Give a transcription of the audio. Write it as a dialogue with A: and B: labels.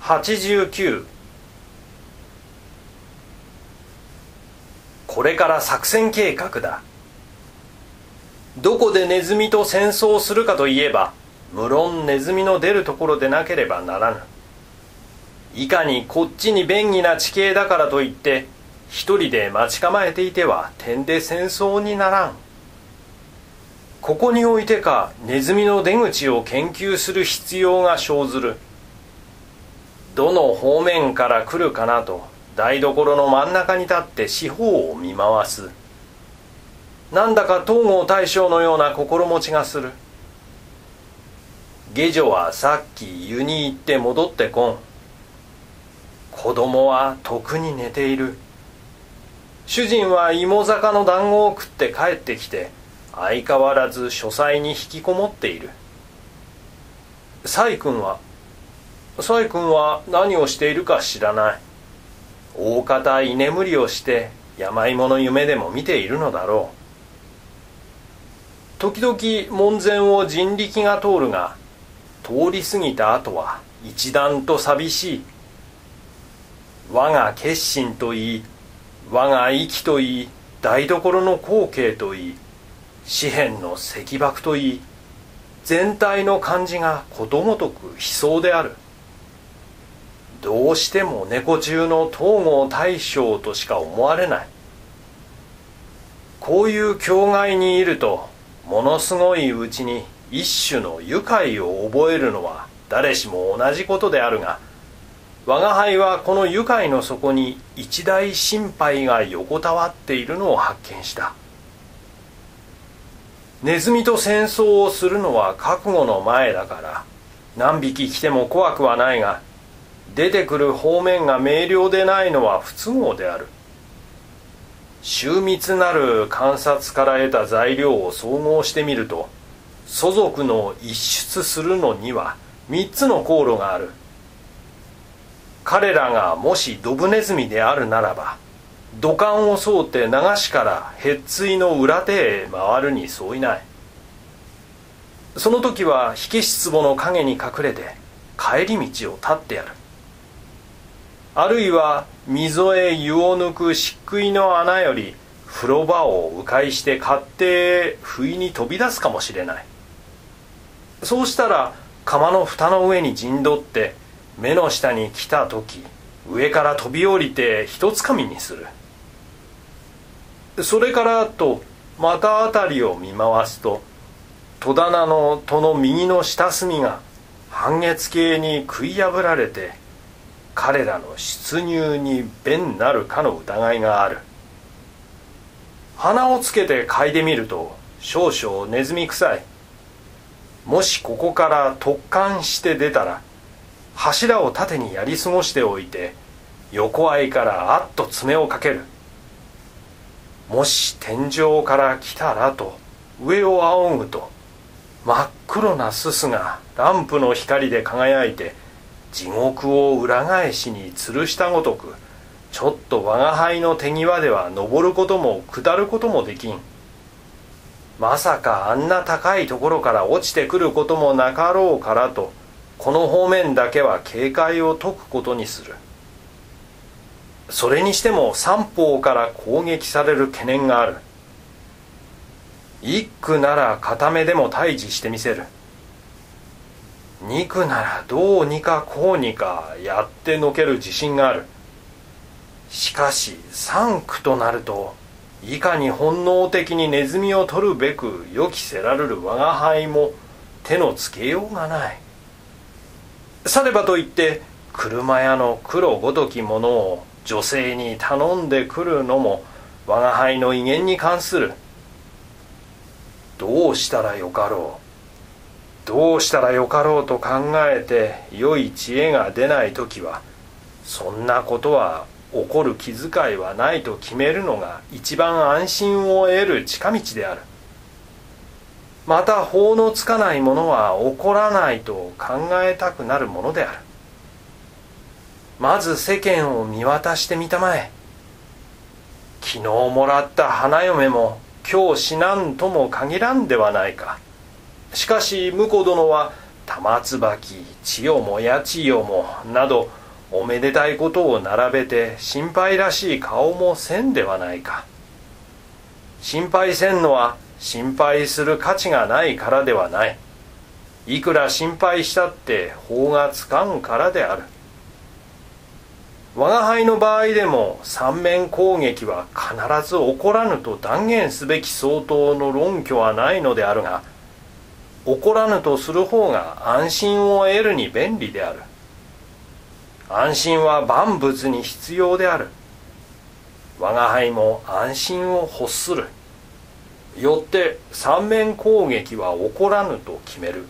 A: 89これから作戦計画だ。どこでネズミと戦争するかといえば無論ネズミの出るところでなければならぬ。いかにこっちに便宜な地形だからといって一人で待ち構えていては点で戦争にならん。ここにおいてかネズミの出口を研究する必要が生ずる。どの方面から来るかなと台所の真ん中に立って四方を見回す。なんだか東郷大将のような心持ちがする。下女はさっき湯に行って戻ってこん。子供はとくに寝ている。主人は芋坂の団子を食って帰ってきて相変わらず書斎に引きこもっている。細君は細君は何をしているか知らない。大方居眠りをして山芋の夢でも見ているのだろう。時々門前を人力が通るが通り過ぎた後は一段と寂しい。我が決心といい我が息といい台所の光景といい紙幣の石箔といい全体の感じがことごとく悲壮である。どうしても猫中の東郷大将としか思われない。こういう境外にいるとものすごいうちに一種の愉快を覚えるのは誰しも同じことであるが我が輩はこの愉快の底に一大心配が横たわっているのを発見した。ネズミと戦争をするのは覚悟の前だから何匹来ても怖くはないが出てくる方面が明瞭でないのは不都合である。周密なる観察から得た材料を総合してみると祖族の一出するのには3つの航路がある。彼らがもしドブネズミであるならば土管を沿って流しからへっついの裏手へ回るに相違ない。その時は火消し壺の陰に隠れて帰り道を立ってやる。あるいは溝へ湯を抜く漆喰の穴より風呂場を迂回して勝手へ不意に飛び出すかもしれない。そうしたら釜の蓋の上に陣取って目の下に来た時上から飛び降りて一つかみにする。それからとまた辺りを見回すと戸棚の戸の右の下隅が半月形に食い破られて彼らの出入に便なるかの疑いがある。鼻をつけて嗅いでみると少々ネズミ臭い。もしここから突貫して出たら柱を縦にやり過ごしておいて横合いからあっと爪をかける。もし天井から来たらと上を仰ぐと真っ黒なすすがランプの光で輝いて地獄を裏返しに吊るしたごとくちょっと我が輩の手際では登ることも下ることもできん。まさかあんな高いところから落ちてくることもなかろうからとこの方面だけは警戒を解くことにする。それにしても三方から攻撃される懸念がある。一区なら固めでも退治してみせる。二区ならどうにかこうにかやってのける自信がある。しかし三区となるといかに本能的にネズミを取るべく予期せられる我が輩も手のつけようがない。さればといって車屋の黒ごときものを女性に頼んでくるのも我が輩の威厳に関する。どうしたらよかろう。どうしたらよかろうと考えて良い知恵が出ない時はそんなことは起こる気遣いはないと決めるのが一番安心を得る近道である。また法のつかないものは起こらないと考えたくなるものである。まず世間を見渡してみたまえ。昨日もらった花嫁も今日死なんとも限らんではないか。しかし婿殿は玉椿千代も八千代もなどおめでたいことを並べて心配らしい顔もせんではないか。心配せんのは心配する価値がないからではない。いくら心配したって法がつかんからである。我が輩の場合でも三面攻撃は必ず起こらぬと断言すべき相当の論拠はないのであるが怒らぬとする方が安心を得るに便利である。安心は万物に必要である。我が輩も安心を欲する。よって三面攻撃は起こらぬと決める。